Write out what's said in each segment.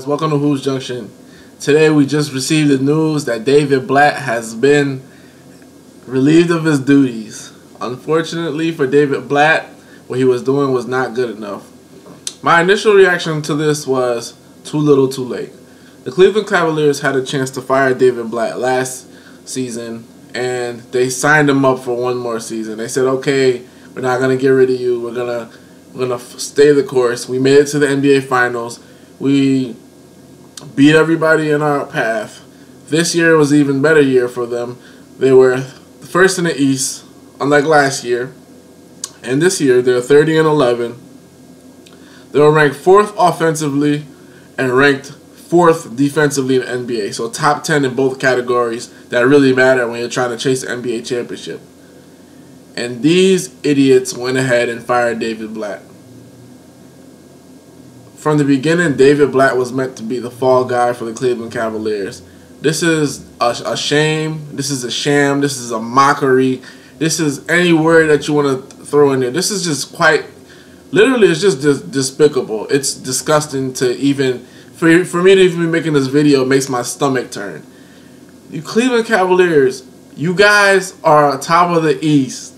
guys, welcome to Hoops Junction. Today we just received the news that David Blatt has been relieved of his duties. Unfortunately for David Blatt, what he was doing was not good enough. My initial reaction to this was too little too late. The Cleveland Cavaliers had a chance to fire David Blatt last season and they signed him up for one more season. They said, "Okay, we're not going to get rid of you. We're going to we're to stay the course. We made it to the NBA finals. We beat everybody in our path. This year was even better year for them. They were first in the East, unlike last year. And this year they're 30 and 11. They were ranked fourth offensively and ranked fourth defensively in the NBA. So top 10 in both categories that really matter when you're trying to chase the NBA championship. And these idiots went ahead and fired David Blatt from the beginning, David Blatt was meant to be the fall guy for the Cleveland Cavaliers. This is a, a shame. This is a sham. This is a mockery. This is any word that you want to throw in there. This is just quite, literally, it's just dis- despicable. It's disgusting to even, for, for me to even be making this video, makes my stomach turn. You Cleveland Cavaliers, you guys are top of the East.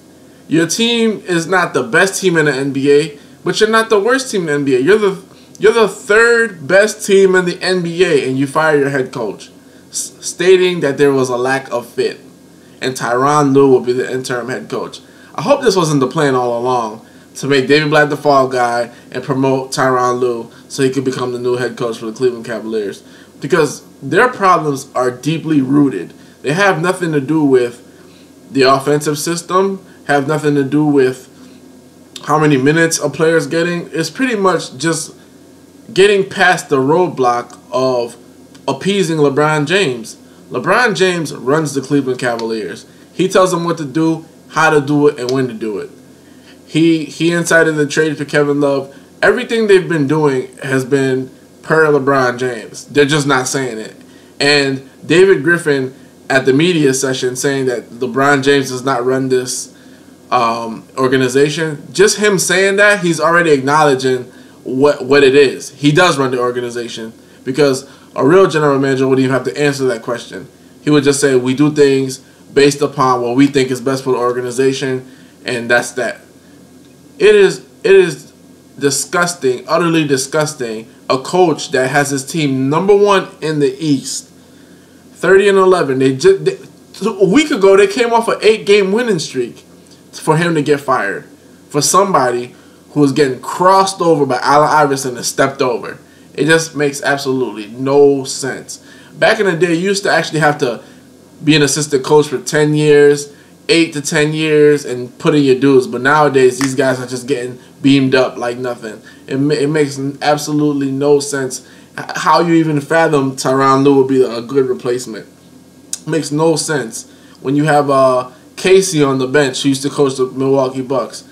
Your team is not the best team in the NBA, but you're not the worst team in the NBA. You're the you're the third best team in the NBA, and you fire your head coach, stating that there was a lack of fit, and Tyronn Lue will be the interim head coach. I hope this wasn't the plan all along to make David Blatt the fall guy and promote Tyronn Lue so he could become the new head coach for the Cleveland Cavaliers, because their problems are deeply rooted. They have nothing to do with the offensive system, have nothing to do with how many minutes a player's getting. It's pretty much just getting past the roadblock of appeasing LeBron James. LeBron James runs the Cleveland Cavaliers. He tells them what to do, how to do it, and when to do it. He he incited the trade for Kevin Love. Everything they've been doing has been per LeBron James. They're just not saying it. And David Griffin at the media session saying that LeBron James does not run this um, organization. Just him saying that, he's already acknowledging what what it is. He does run the organization because a real general manager wouldn't even have to answer that question. He would just say, "We do things based upon what we think is best for the organization, and that's that." It is it is disgusting, utterly disgusting. A coach that has his team number one in the East, thirty and eleven. They just they, a week ago they came off an eight game winning streak for him to get fired for somebody who was getting crossed over by Allen Iverson and stepped over. It just makes absolutely no sense. Back in the day, you used to actually have to be an assistant coach for 10 years, 8 to 10 years, and put in your dues. But nowadays, these guys are just getting beamed up like nothing. It, it makes absolutely no sense how you even fathom Tyronn Lue would be a good replacement. Makes no sense when you have uh, Casey on the bench who used to coach the Milwaukee Bucks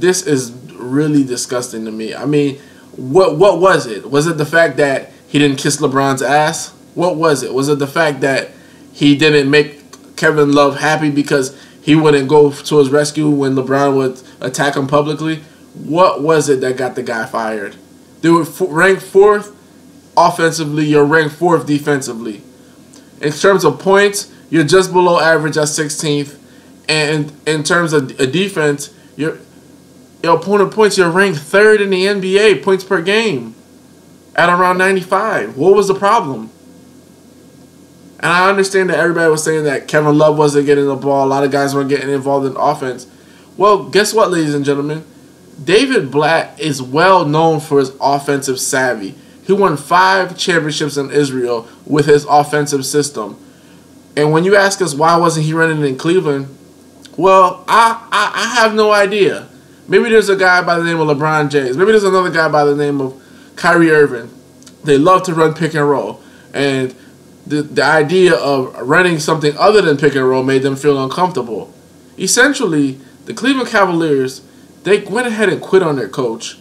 this is really disgusting to me. I mean, what what was it? Was it the fact that he didn't kiss LeBron's ass? What was it? Was it the fact that he didn't make Kevin Love happy because he wouldn't go to his rescue when LeBron would attack him publicly? What was it that got the guy fired? They were ranked fourth offensively. You're ranked fourth defensively. In terms of points, you're just below average at 16th. And in terms of a defense, you're your opponent points, you're ranked third in the NBA points per game at around 95. What was the problem? And I understand that everybody was saying that Kevin Love wasn't getting the ball. A lot of guys weren't getting involved in offense. Well, guess what, ladies and gentlemen? David Blatt is well known for his offensive savvy. He won five championships in Israel with his offensive system. And when you ask us why wasn't he running in Cleveland, well, I, I, I have no idea. Maybe there's a guy by the name of LeBron James. Maybe there's another guy by the name of Kyrie Irving. They love to run pick and roll. And the, the idea of running something other than pick and roll made them feel uncomfortable. Essentially, the Cleveland Cavaliers, they went ahead and quit on their coach.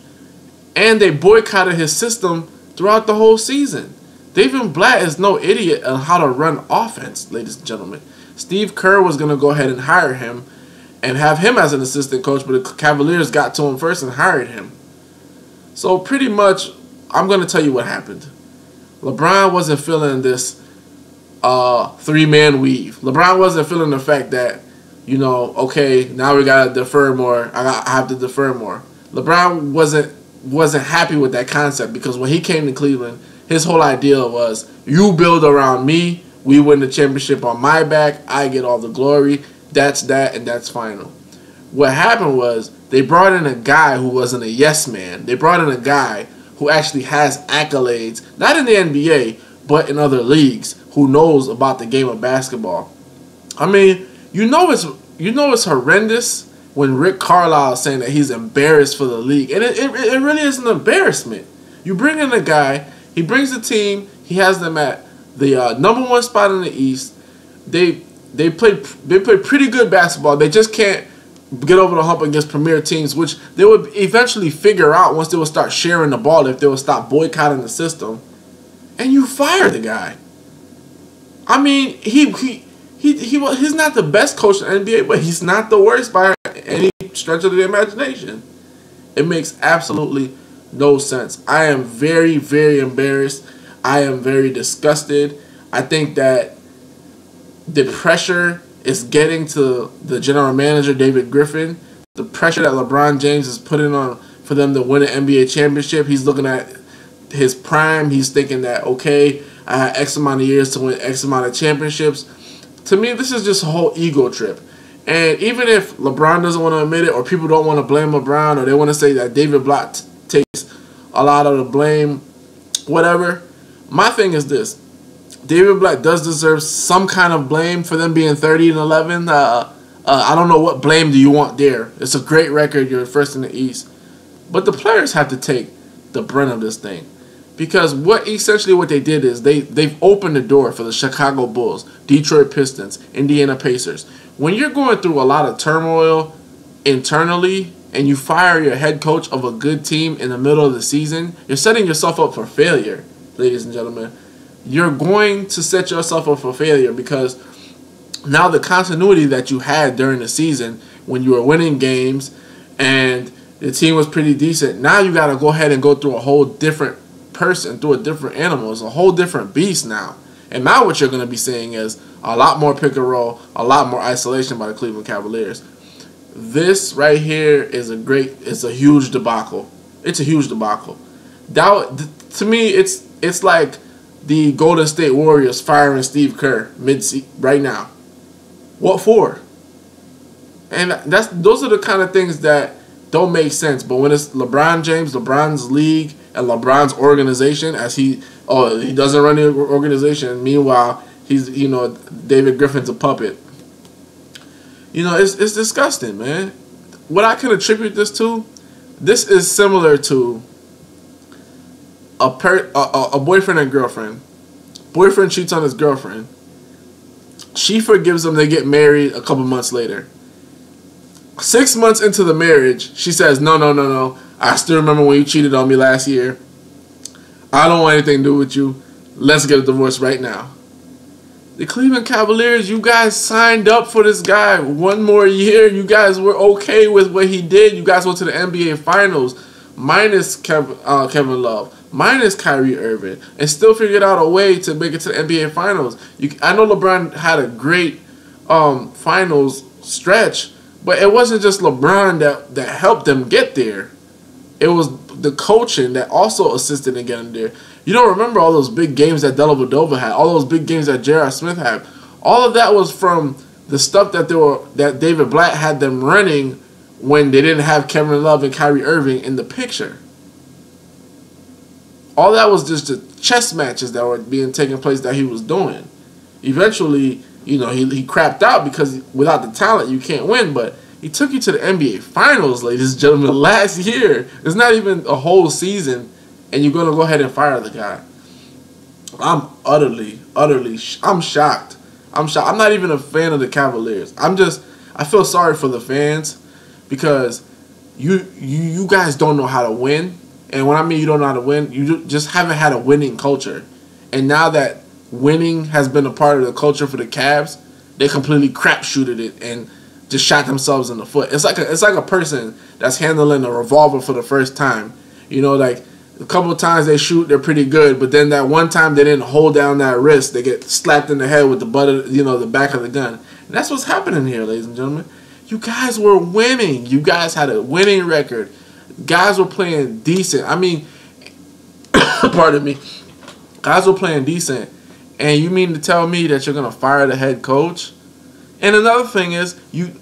And they boycotted his system throughout the whole season. David Blatt is no idiot on how to run offense, ladies and gentlemen. Steve Kerr was going to go ahead and hire him and have him as an assistant coach, but the Cavaliers got to him first and hired him. So pretty much, I'm gonna tell you what happened. LeBron wasn't feeling this uh, three man weave. LeBron wasn't feeling the fact that you know, okay, now we gotta defer more. I, got, I have to defer more. LeBron wasn't wasn't happy with that concept because when he came to Cleveland, his whole idea was you build around me, we win the championship on my back, I get all the glory. That's that, and that's final. What happened was they brought in a guy who wasn't a yes man. They brought in a guy who actually has accolades, not in the NBA, but in other leagues, who knows about the game of basketball. I mean, you know it's you know it's horrendous when Rick Carlisle is saying that he's embarrassed for the league, and it, it, it really is an embarrassment. You bring in a guy, he brings the team, he has them at the uh, number one spot in the East. They they play they play pretty good basketball. They just can't get over the hump against premier teams, which they would eventually figure out once they would start sharing the ball if they would stop boycotting the system. And you fire the guy. I mean, he he he he he's not the best coach in the NBA, but he's not the worst by any stretch of the imagination. It makes absolutely no sense. I am very very embarrassed. I am very disgusted. I think that the pressure is getting to the general manager David Griffin. The pressure that LeBron James is putting on for them to win an NBA championship. He's looking at his prime. He's thinking that okay, I had X amount of years to win X amount of championships to me, this is just a whole ego trip. And even if LeBron doesn't want to admit it, or people don't want to blame LeBron, or they want to say that David Blatt takes a lot of the blame, whatever, my thing is this. David Blatt does deserve some kind of blame for them being 30 and 11. Uh, uh, I don't know what blame do you want there. It's a great record. You're first in the East. But the players have to take the brunt of this thing because what essentially what they did is they they've opened the door for the Chicago Bulls, Detroit Pistons, Indiana Pacers. When you're going through a lot of turmoil internally and you fire your head coach of a good team in the middle of the season, you're setting yourself up for failure, ladies and gentlemen. You're going to set yourself up for failure because now the continuity that you had during the season when you were winning games and the team was pretty decent, now you got to go ahead and go through a whole different person through a different animal. It's a whole different beast now. And now what you're going to be seeing is a lot more pick and roll, a lot more isolation by the Cleveland Cavaliers. This right here is a great, it's a huge debacle. It's a huge debacle. That to me, it's it's like the Golden State Warriors firing Steve Kerr mid right now. What for? And that's those are the kind of things that don't make sense. But when it's LeBron James, LeBron's league, and LeBron's organization as he oh he doesn't run the organization. Meanwhile, he's you know David Griffin's a puppet. You know it's it's disgusting, man. What I can attribute this to, this is similar to a per a, a boyfriend and girlfriend. Boyfriend cheats on his girlfriend. She forgives him. They get married a couple months later. Six months into the marriage, she says, "No, no, no, no. I still remember when you cheated on me last year. I don't want anything to do with you. Let's get a divorce right now. The Cleveland Cavaliers, you guys signed up for this guy one more year. You guys were okay with what he did. You guys went to the NBA Finals, minus Kevin, uh, Kevin Love, minus Kyrie Irving, and still figured out a way to make it to the NBA Finals. You, I know LeBron had a great um, Finals stretch, but it wasn't just LeBron that, that helped them get there. It was the coaching that also assisted in getting there. You don't remember all those big games that Dellavedova had, all those big games that J.R. Smith had. All of that was from the stuff that they were that David Blatt had them running when they didn't have Kevin Love and Kyrie Irving in the picture. All that was just the chess matches that were being taken place that he was doing. Eventually, you know, he, he crapped out because without the talent you can't win, but he took you to the NBA Finals, ladies and gentlemen, last year. It's not even a whole season, and you're going to go ahead and fire the guy. I'm utterly, utterly, I'm shocked. I'm shocked. I'm not even a fan of the Cavaliers. I'm just, I feel sorry for the fans because you, you, you guys don't know how to win. And when I mean you don't know how to win, you just haven't had a winning culture. And now that winning has been a part of the culture for the Cavs, they completely crapshooted it and just shot themselves in the foot. It's like a, it's like a person that's handling a revolver for the first time. You know, like a couple times they shoot, they're pretty good. But then that one time they didn't hold down that wrist, they get slapped in the head with the butt of, you know, the back of the gun. And that's what's happening here, ladies and gentlemen. You guys were winning. You guys had a winning record. Guys were playing decent. I mean, pardon me. Guys were playing decent. And you mean to tell me that you're gonna fire the head coach? And another thing is, you,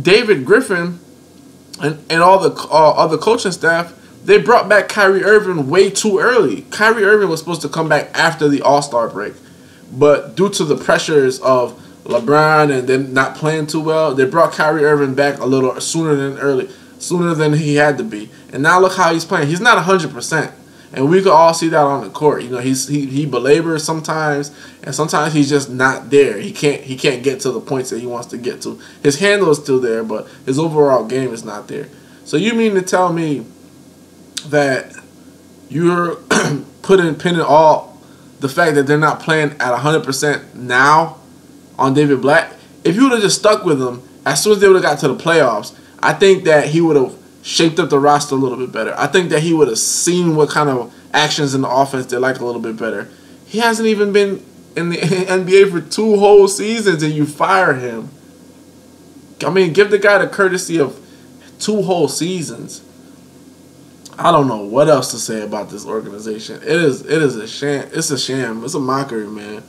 David Griffin, and, and all the uh, other coaching staff, they brought back Kyrie Irving way too early. Kyrie Irving was supposed to come back after the All Star break, but due to the pressures of LeBron and them not playing too well, they brought Kyrie Irving back a little sooner than early, sooner than he had to be. And now look how he's playing. He's not hundred percent, and we could all see that on the court. You know, he's he he belabors sometimes, and sometimes he's just not there. He can't he can't get to the points that he wants to get to. His handle is still there, but his overall game is not there. So you mean to tell me that you're putting pinning all the fact that they're not playing at 100% now on David Blatt? If you would have just stuck with him as soon as they would have got to the playoffs, I think that he would have shaped up the roster a little bit better. I think that he would have seen what kind of actions in the offense they like a little bit better. He hasn't even been in the NBA for two whole seasons and you fire him. I mean, give the guy the courtesy of two whole seasons. I don't know what else to say about this organization. It is it is a sham. It's a sham. It's a mockery, man.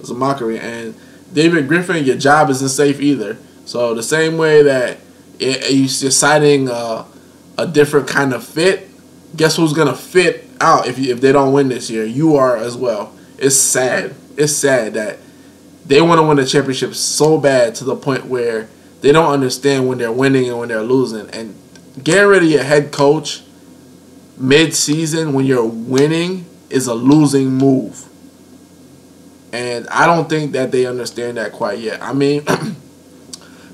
It's a mockery. And David Griffin, your job isn't safe either. So the same way that you're citing uh, a different kind of fit, guess who's gonna fit out if you, if they don't win this year? You are as well. It's sad. It's sad that they want to win the championship so bad to the point where they don't understand when they're winning and when they're losing. And getting rid of your head coach mid-season when you're winning is a losing move. And I don't think that they understand that quite yet. I mean,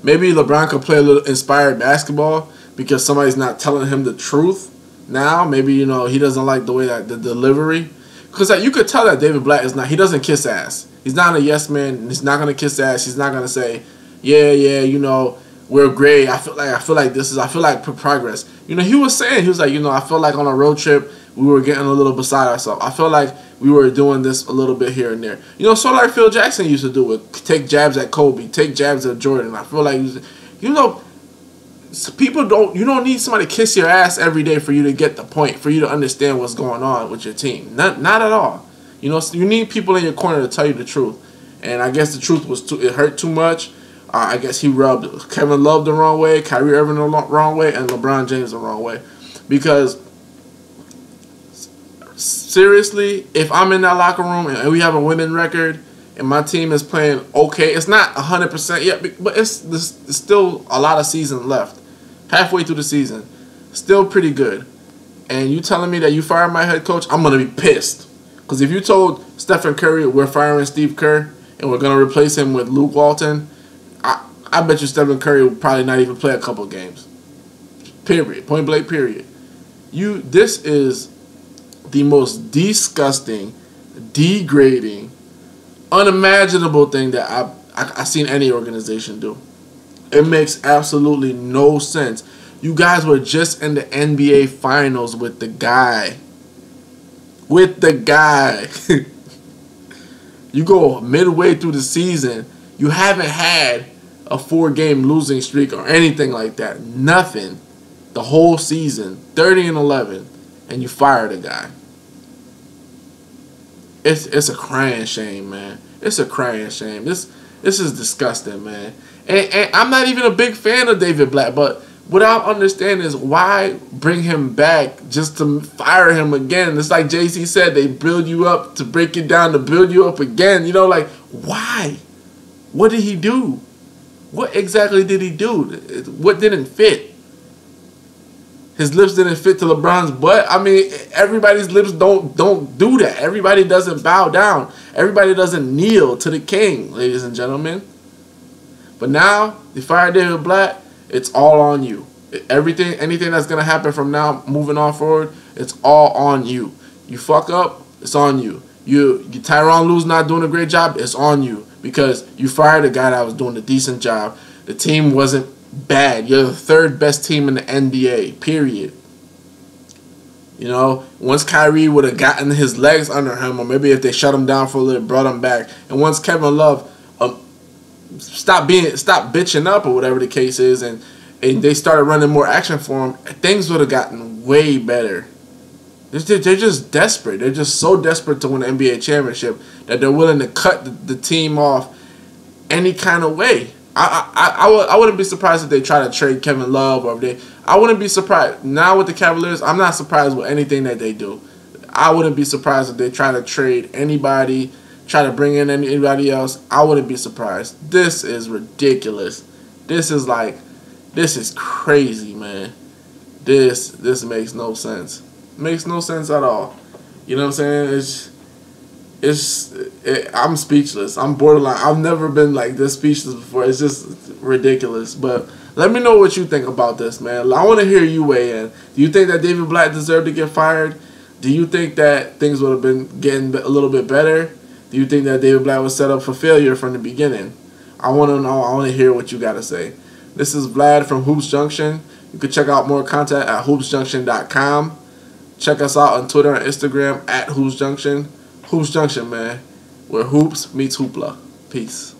maybe LeBron could play a little inspired basketball because somebody's not telling him the truth now. Maybe, you know, he doesn't like the way that the delivery. Because like, you could tell that David Blatt is not, he doesn't kiss ass. He's not a yes man. He's not going to kiss ass. He's not going to say, yeah, yeah, you know, we're great. I feel like I feel like this is I feel like progress. You know, he was saying he was like, you know, I feel like on a road trip we were getting a little beside ourselves. I feel like we were doing this a little bit here and there. You know, sort of like Phil Jackson used to do it. Take jabs at Kobe, take jabs at Jordan. I feel like you know people don't you don't need somebody to kiss your ass every day for you to get the point, for you to understand what's going on with your team. Not not at all. You know, you need people in your corner to tell you the truth. And I guess the truth was too it hurt too much uh, I guess he rubbed Kevin Love the wrong way, Kyrie Irving the wrong way, and LeBron James the wrong way. Because seriously, if I'm in that locker room and we have a winning record and my team is playing okay, it's not 100% yet, but it's, still a lot of season left. Halfway through the season. Still pretty good. And you telling me that you fired my head coach, I'm going to be pissed. Because if you told Stephen Curry we're firing Steve Kerr and we're going to replace him with Luke Walton – I bet you Stephen Curry will probably not even play a couple games. Period. Point blank. Period. You. This is the most disgusting, degrading, unimaginable thing that I I, I seen any organization do. It makes absolutely no sense. You guys were just in the NBA finals with the guy. With the guy. you go midway through the season, you haven't had a four game losing streak or anything like that. Nothing. The whole season, 30 and 11, and you fired a guy. It's it's a crying shame, man. It's a crying shame. This this is disgusting, man. And, and I'm not even a big fan of David Blatt, but what I understand is why bring him back just to fire him again. It's like JC said, they build you up to break you down to build you up again. You know, like why? What did he do? What exactly did he do? What didn't fit? His lips didn't fit to LeBron's butt. I mean, everybody's lips don't don't do that. Everybody doesn't bow down. Everybody doesn't kneel to the king, ladies and gentlemen. But now, the fire David Blatt, it's all on you. Everything, anything that's gonna happen from now, moving on forward, it's all on you. You fuck up, it's on you. You, you Tyronn Lue's not doing a great job, it's on you because you fired a guy that was doing a decent job. The team wasn't bad. You're the third best team in the NBA, period. You know, once Kyrie would have gotten his legs under him, or maybe if they shut him down for a little, brought him back, and once Kevin Love um, stop being stop bitching up or whatever the case is, and and they started running more action for him, things would have gotten way better. They're, just desperate. They're just so desperate to win the NBA championship that they're willing to cut the team off any kind of way. I, I, I, w- I wouldn't be surprised if they try to trade Kevin Love or if they. I wouldn't be surprised. Now with the Cavaliers, I'm not surprised with anything that they do. I wouldn't be surprised if they try to trade anybody, try to bring in anybody else. I wouldn't be surprised. This is ridiculous. This is like, this is crazy, man. This this makes no sense. Makes no sense at all. You know what I'm saying? It's it's it, I'm speechless. I'm borderline. I've never been like this speechless before. It's just ridiculous. But let me know what you think about this, man. I want to hear you weigh in. Do you think that David Blatt deserved to get fired? Do you think that things would have been getting a little bit better? Do you think that David Blatt was set up for failure from the beginning? I want to know. I want to hear what you got to say. This is Vlad from Hoops Junction. You can check out more content at hoopsjunction.com. Check us out on Twitter and Instagram at Hoops Junction. Hoops Junction, man, where hoops meets hoopla. Peace.